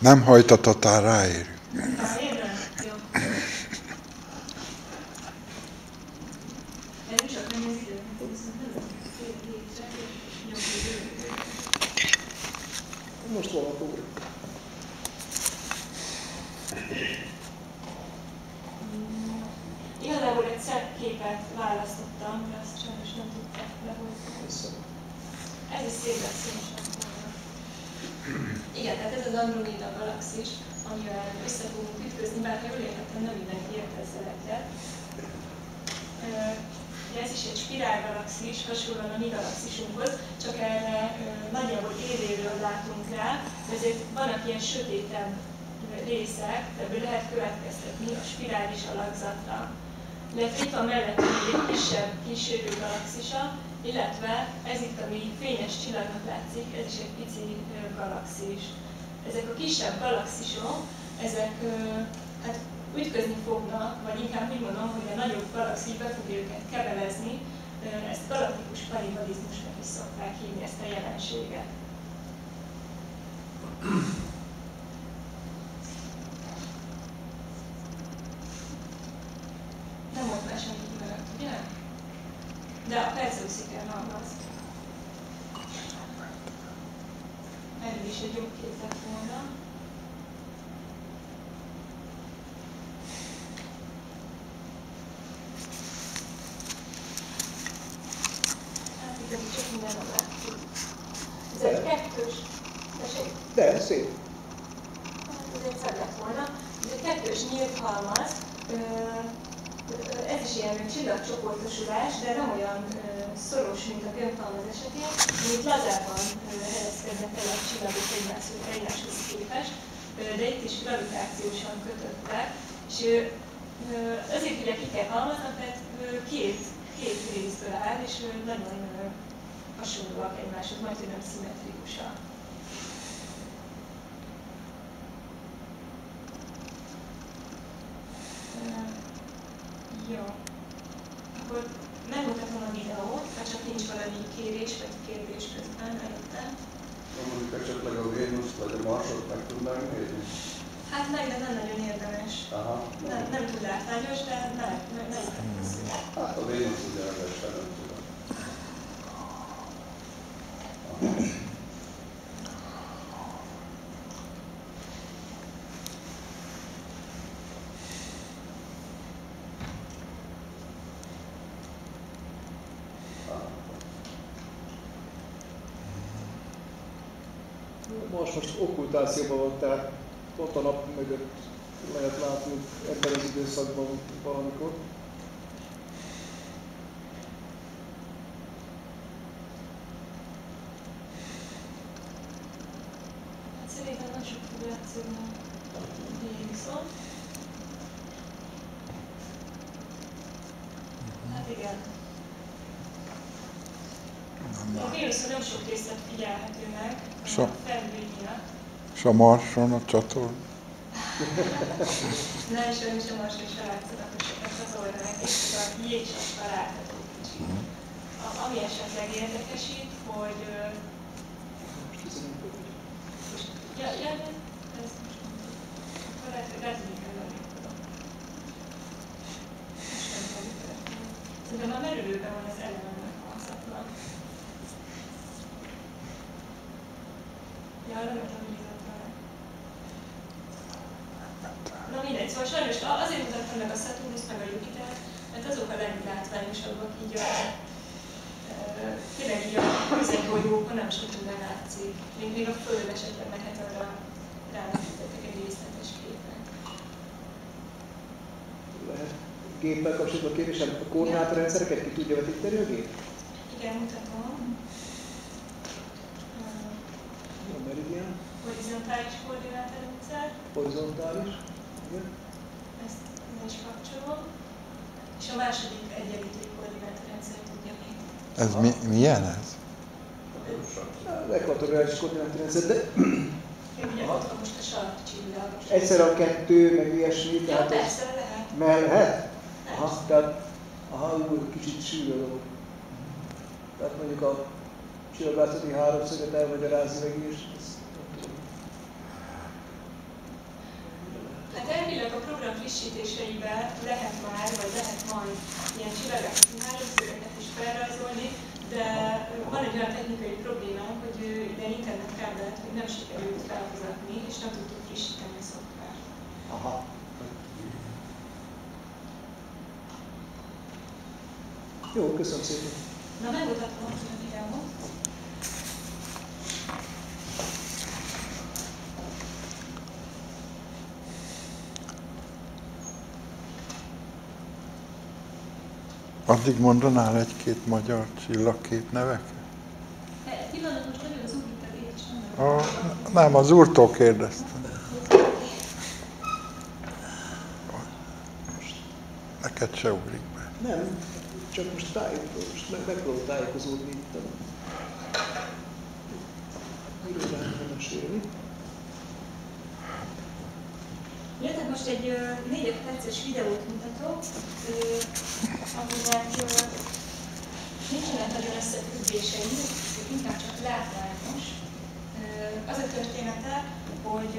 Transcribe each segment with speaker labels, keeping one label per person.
Speaker 1: Nem hajtatotál, ráérünk.
Speaker 2: Ráérem? Jó. Ez is csak mennyi az idő? Fél hétre, és jobb idő.
Speaker 3: Most valahol ugrik.
Speaker 2: Mm, Igazából egy szebb képet választottam, de azt sajnos nem tudtam lehozni.
Speaker 3: Köszönöm.
Speaker 2: Ez is szép lesz én sem volna. Andromeda galaxis, amivel össze fogunk ütközni, bár jól értettem, nem mindenki ért ezzel egyet. Ez is egy spirálgalaxis, hasonlóan a mi galaxisunkhoz, csak erre nagyjából éléről látunk rá, ezért vannak ilyen sötétebb részek, ebből lehet következtetni a spirális alakzatra. Illetve itt van mellettünk egy kisebb, kísérő galaxisa, illetve ez itt, ami fényes csillagnak látszik, ez is egy pici galaxis. Ezek a kisebb galaxisok, ezek hát ütközni fognak, vagy inkább úgy mondom, hogy a nagyobb galaxis be fogja őket kebelezni, ezt galaktikus kannibalizmusnak is szokták hívni ezt a jelenséget. Nem volt amit kimaradt, ugye? De a Perseus-iker halmaz. Erről is egy jobb kép lett volna. Látszik. Ez egy kettős. Tessék?
Speaker 3: De, szép.
Speaker 2: Ez egy szebb lett volna. Ez egy kettős nyílt halmaz. Ez is ilyen csillagcsoportosulás, de nem olyan szoros, mint a gömbhalmaz esetén, mint lazában helyezkednek el a csillagok egymáshoz, képest, de itt is gravitációsan kötöttek. És azért ugye kiker halmaznak, mert két, két részből áll, és ö, nagyon hasonlóak egymáshoz, majd hogy nem szimmetrikusak. Jó. Akkor megmutatom a videót, ha csak nincs valami kérés vagy kérdés közben előtte.
Speaker 4: Mondjuk esetleg a Vénusz vagy a Marsot meg tudnánk nézni?
Speaker 2: Hát meg, de nem nagyon érdemes.
Speaker 4: Aha.
Speaker 2: Nem, nem túl látványos, de meg, meg, meg
Speaker 4: Hát a Vénusz este nem tudom.
Speaker 3: Most most okkultációban van, tehát ott a nap mögött lehet látni ebben az időszakban valamikor.
Speaker 2: Hát. Hát igen. A Vénuszon nem sok részlet figyelhető meg,
Speaker 1: So-
Speaker 2: a miatt.
Speaker 1: És a Marson a csatorn.
Speaker 2: Nem, sajnos a marson se látszanak a az oldalak, és csak a látható kicsit. A- Ami esetleg érdekesít, hogy
Speaker 3: Most
Speaker 2: ja, ja, ez, ez most lehet, hogy fogjuk telefonálni. Szerintem a merülőben van az elemennek alszatlan. Ja, nem tudom, hogy ez Na mindegy, szóval sajnos azért mutattam meg a Saturnus meg a Jupiter, mert azok a leglátványosabbak így a tényleg így a közegbolyókon nem sok minden látszik. Még, még a Föld esetleg mehet arra rávetítettek egy részletes képet.
Speaker 3: lehet géppel kapcsolatban kérdésem, a koordinátorrendszereket ki tudja vetíteni a gép?
Speaker 2: Igen, mutatom.
Speaker 3: A meridian,
Speaker 2: Horizontális koordinátorrendszer,
Speaker 3: horizontális, igen.
Speaker 2: ezt le is kapcsolom. És a második egyenlítői koordinátorrendszer tudja még.
Speaker 1: Ez mi, milyen ez?
Speaker 3: Az ekvatoriális koordinátorrendszer, de
Speaker 2: Ugye ott van most a sarkcsillag.
Speaker 3: egyszer a kettő, meg ilyesmi,
Speaker 2: Ja,
Speaker 3: tehát
Speaker 2: persze, lehet.
Speaker 3: mert lehet? Aha, tehát, aha, úgy kicsit sűrű a dolog. Tehát mondjuk a csillagászati háromszöget elmagyarázni meg is, ezt nem tudom.
Speaker 2: Program frissítéseibe lehet már, vagy lehet majd ilyen csillagászati háromszögeket is felrajzolni, de van egy olyan technikai problémám, hogy ide internetkábelt még nem sikerült felhozatni, és nem tudtuk frissíteni a szoftvert.
Speaker 3: Aha. Jó, köszönöm szépen.
Speaker 2: Na, megmutatom a videót.
Speaker 1: Addig mondanál egy-két magyar csillagkép neveket? A, nem, az úrtól kérdeztem. Neked se ugrik be.
Speaker 3: Nem, csak most tájékozódni, most meg, megpróbálok tájékozódni itt
Speaker 2: most egy ö, 4 perces videót mutatok, aminek nincsenek nagyon összefüggései, inkább csak látványos. Az a története, hogy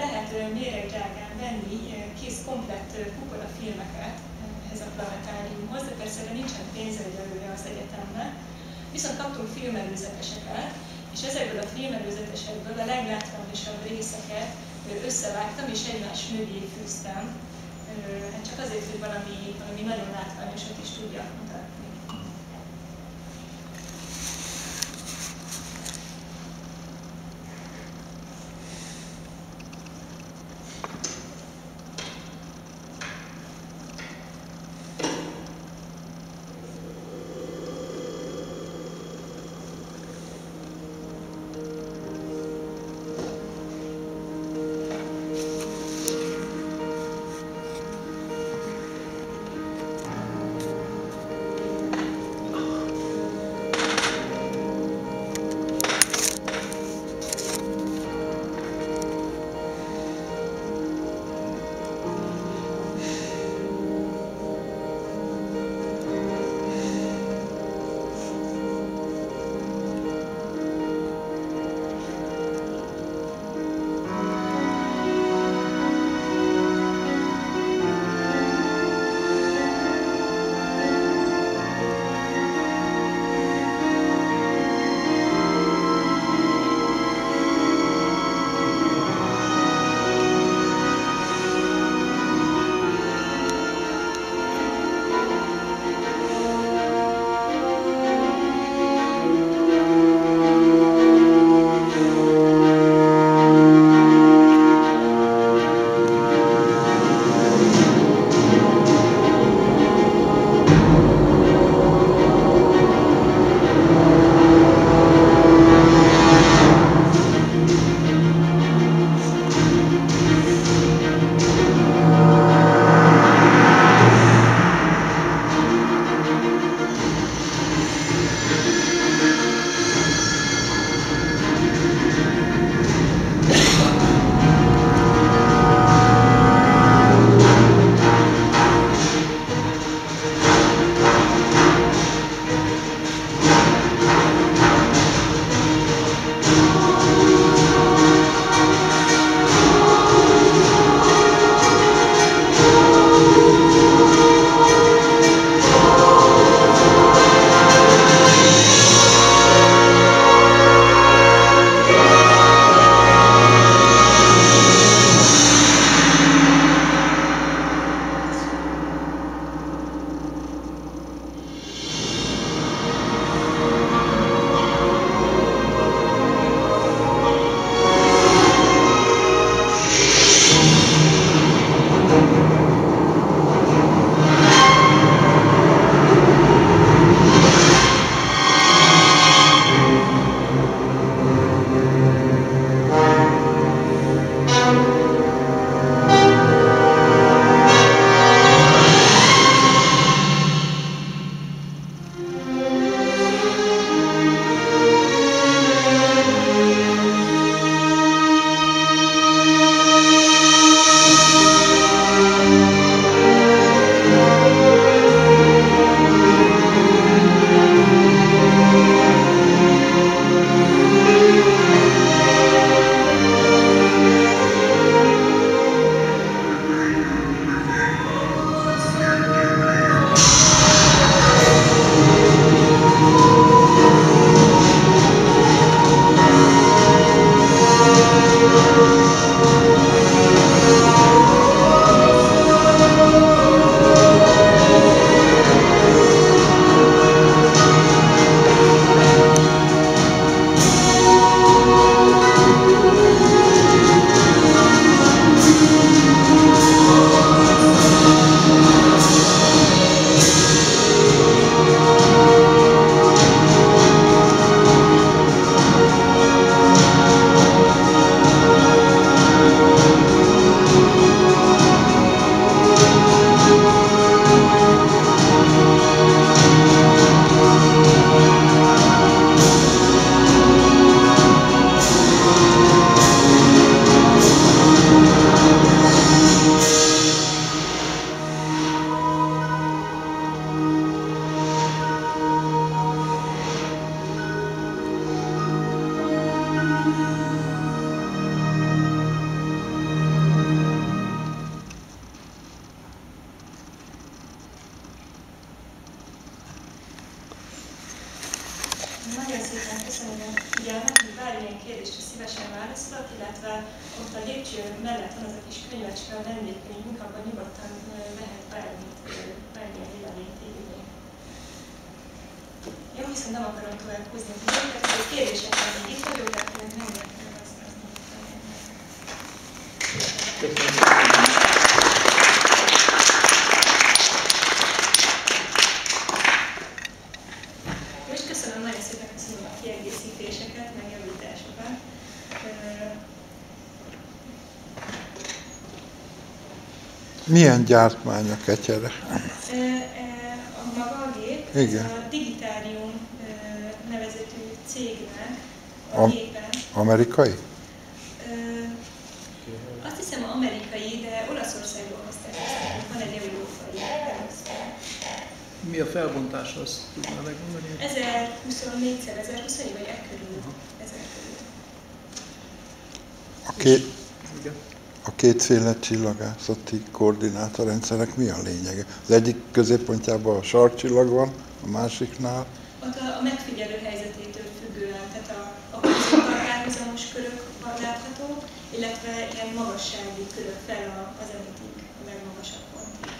Speaker 2: lehet méregdrágán venni kész komplett ö, kupola filmeket ehhez a planetáriumhoz, de persze erre nincsen pénze egyelőre az egyetemnek. Viszont kaptunk filmelőzeteseket, és ezekből a filmelőzetesekből a leglátványosabb részeket összevágtam és egymás mögé fűztem. Hát csak azért, hogy valami, valami nagyon látványosat is tudjak mutatni. Viszont nem akarom tovább húzni a időket, hogy kérdésekkel még itt vagyok, akinek nem értem, azt.
Speaker 3: Köszönöm.
Speaker 2: Most köszönöm, nagyon szépen köszönöm a kiegészítéseket, meg javításokat.
Speaker 1: Milyen gyártmány a ketyere?
Speaker 2: A maga a gép,
Speaker 1: Igen.
Speaker 2: a cégnek a gépen.
Speaker 1: Amerikai?
Speaker 2: Ö, Azt hiszem amerikai, de Olaszországból hozták. Van egy európai.
Speaker 3: Mi a felbontás, azt tudná megmondani?
Speaker 2: 1024 x 1024 vagy e körül.
Speaker 1: A, két, a kétféle csillagászati koordinátorrendszerek mi a lényege? Az egyik középpontjában a sarkcsillag van, a másiknál
Speaker 2: Ott a, a megfigyelő helyzetétől függően, tehát a, a horizontal párhuzamos körök láthatók, illetve ilyen magassági körök fel a, a zenitig, a legmagasabb pontig.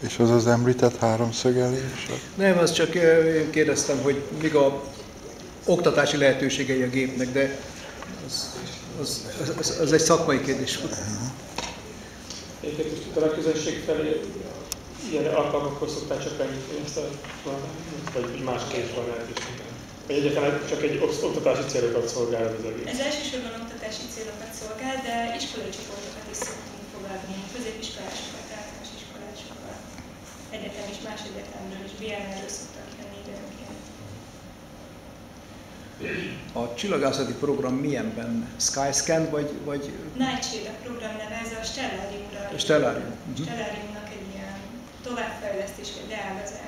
Speaker 1: és az az említett háromszögelés?
Speaker 3: Nem, azt csak én kérdeztem, hogy mik a oktatási lehetőségei a gépnek, de az, az, az, az egy szakmai kérdés.
Speaker 5: Egyébként most a közönség felé ilyen alkalmakhoz szokták csak elnyitni ezt a vagy így másképp van lehetőség. Vagy egyáltalán csak egy oktatási célokat szolgál ez az egész.
Speaker 2: Ez elsősorban oktatási célokat szolgál, de iskolai csoportokat is szoktunk fogadni, középiskolásokat, általános iskolásokat, egyetem és más egyetemről és BNR-ről szoktak jönni időnként.
Speaker 3: A csillagászati program milyen benne? Skyscan vagy, vagy
Speaker 2: Nightshade a program neve, ez a Stellariumra.
Speaker 3: Stellarium? Mhm.
Speaker 2: Stellariumnak egy ilyen továbbfejlesztés vagy leágazása.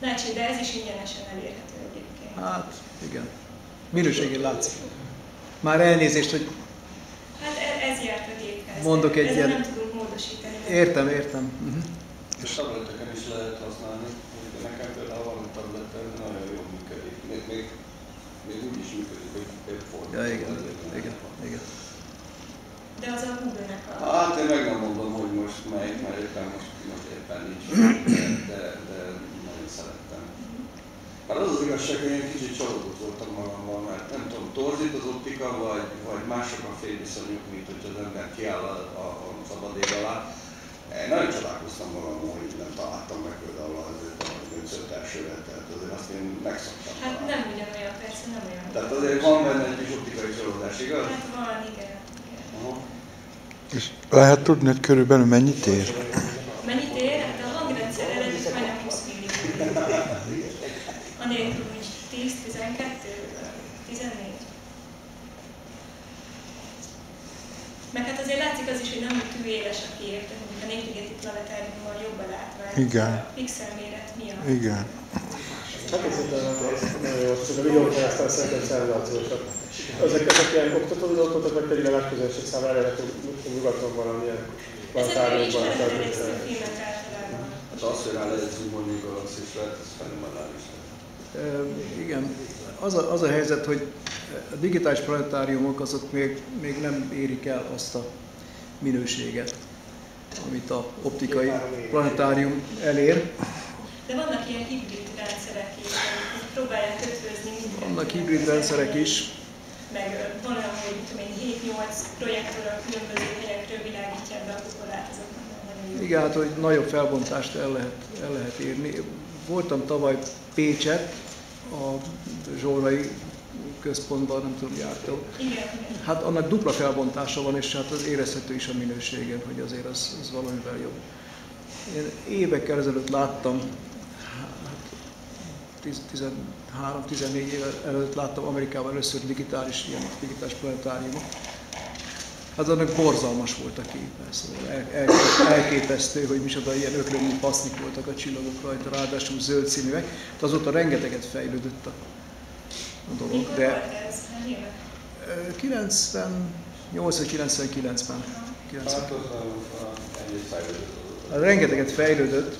Speaker 2: Nightshade, de ez is ingyenesen elérhető egyébként.
Speaker 3: Hát, igen. Minőségén látszik. Már elnézést, hogy
Speaker 2: Hát e- ez járt a géphez.
Speaker 3: Mondok egy ilyen-
Speaker 2: nem tudunk módosítani.
Speaker 3: értem, értem. Uh-huh.
Speaker 4: És tableteken is lehet használni. Nekem például van egy tabletem, nagyon jól működik. Még, még, még úgy is működik, hogy több fordító.
Speaker 3: Ja, igen, igen, igen.
Speaker 2: De az a Google-nek a...
Speaker 4: Hát én meg nem mondom, hogy most melyik, mert éppen most, most éppen nincs, de, de, de. Hát az az igazság, hogy én kicsit csalódott voltam magammal, mert nem tudom, torzít az optika, vagy, vagy mások a félviszonyok, mint hogy az ember kiáll a, a, a szabad ég alá. Én nagyon csodálkoztam magamon, hogy nem találtam meg például azért a öncöt elsőre, tehát azért azt én megszoktam
Speaker 2: Hát
Speaker 4: találni.
Speaker 2: nem ugyanolyan, persze nem olyan.
Speaker 4: Tehát azért van benne egy kis optikai csalódás, igaz?
Speaker 2: Hát van, igen. igen.
Speaker 4: Aha.
Speaker 1: És lehet tudni, hogy körülbelül mennyit ér?
Speaker 2: Mennyit ér? Hát a hangrendszerrel együtt majdnem 20 millió. Anélkül, hogy 10, 12, 14. Meg hát azért látszik az is, hogy nem úgy éles a kép, tehát mondjuk a négyligeti planetáriumban jobb a látvány.
Speaker 1: Igen.
Speaker 2: Méret miatt.
Speaker 1: Igen.
Speaker 5: Hát ez egy nagyon jó, csak a videókon aztán szerintem szenzációsak. Ezek, ezek ilyen oktató dolgok, vagy pedig a nagy közönség számára elérhető nyugaton valamilyen
Speaker 2: általában.
Speaker 4: Hát azt, hogy rá lehet zoomolni a galaxisra, hát ez fenomenális.
Speaker 3: Igen, az a, az a helyzet, hogy a digitális planetáriumok azok még, még nem érik el azt a minőséget, amit a optikai planetárium elér.
Speaker 2: De vannak ilyen hibrid rendszerek is, amik próbálják ötvözni mindent.
Speaker 3: Vannak hibrid rendszerek is,
Speaker 2: Meg van olyan, hogy tudom én, 7-8 projektor a különböző helyekről világítják be a nagyon jó.
Speaker 3: Igen, hát hogy nagyobb felbontást el lehet, el lehet érni. Voltam tavaly Pécset, a Zsolrai központban, nem tudom,
Speaker 2: igen.
Speaker 3: Hát annak dupla felbontása van, és hát az érezhető is a minőségen, hogy azért az, az valamivel jobb. Én évekkel ezelőtt láttam, hát 13-14 éve előtt láttam Amerikában először digitális, ilyen digitális planetáriumot. Hát annak borzalmas volt a képe, szóval el, el, elképesztő, hogy micsoda ilyen öklömű pasznik voltak a csillagok rajta, ráadásul zöld színűek. De azóta rengeteget fejlődött a, a dolog, de
Speaker 2: volt ez? Hány éve?
Speaker 3: Ö, 98 vagy 99-ben. 90.
Speaker 4: Hát az a- a- ennyi fejlődött azóta.
Speaker 3: Hát Rengeteget fejlődött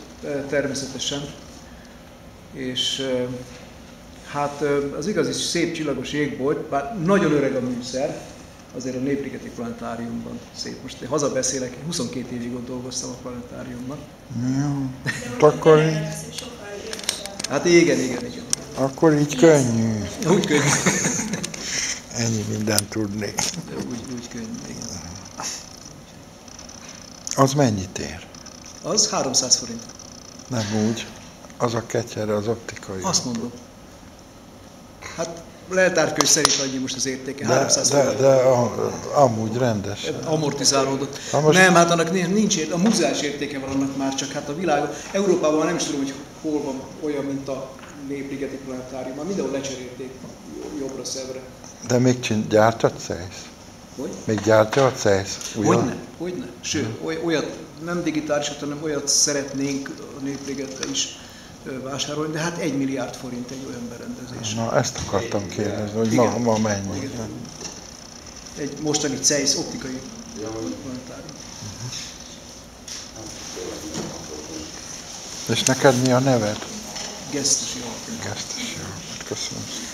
Speaker 3: természetesen, és Hát az igazi szép csillagos égbolt, bár nagyon öreg a műszer, azért a Népligeti Planetáriumban szép. Most én hazabeszélek, én 22 évig ott dolgoztam a planetáriumban.
Speaker 2: Most
Speaker 1: Akkor.
Speaker 3: Hát igen, igen, igen.
Speaker 1: Akkor így könnyű.
Speaker 3: Úgy könnyű.
Speaker 1: Ennyi mindent tudni.
Speaker 3: Úgy, úgy könnyű.
Speaker 1: Az mennyit ér?
Speaker 3: Az 300 forint.
Speaker 1: Nem úgy. Az a ketyere, az optikai.
Speaker 3: Azt mondom. Hát leltárkönyv szerint annyi most az értéke,
Speaker 1: de,
Speaker 3: 300
Speaker 1: de, de a, amúgy rendes.
Speaker 3: amortizálódott.
Speaker 1: Na most-
Speaker 3: Nem, hát annak nincs- nincs, ért- a muzeás értéke van annak már, csak hát a világ, Európában nem is tudom, hogy hol van olyan, mint a Népligeti Planetárium. Már mindenhol lecserélték jobbra-szebbre.
Speaker 1: De még a CEISZ?
Speaker 3: Hogy?
Speaker 1: Még gyártja a CEISZ?
Speaker 3: Hogyne, hogyne. Sőt, oly- olyat, nem digitálisat, hanem olyat szeretnénk a Népligetre is vásárolni, de hát egy milliárd forint egy olyan berendezés.
Speaker 1: Na, ezt akartam kérdezni, hogy ma,
Speaker 3: Igen.
Speaker 1: ma mennyi.
Speaker 3: Egy mostani CEISZ optikai planetárium.
Speaker 1: És neked mi a neved?
Speaker 3: Gesztusi alapja.
Speaker 1: Gesztes, jó. Hát Köszönöm. szépen.